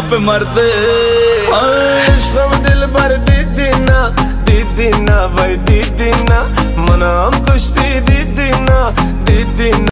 पे मरते। दिल भर दीदी ना दीदी ना भाई दीदी ना।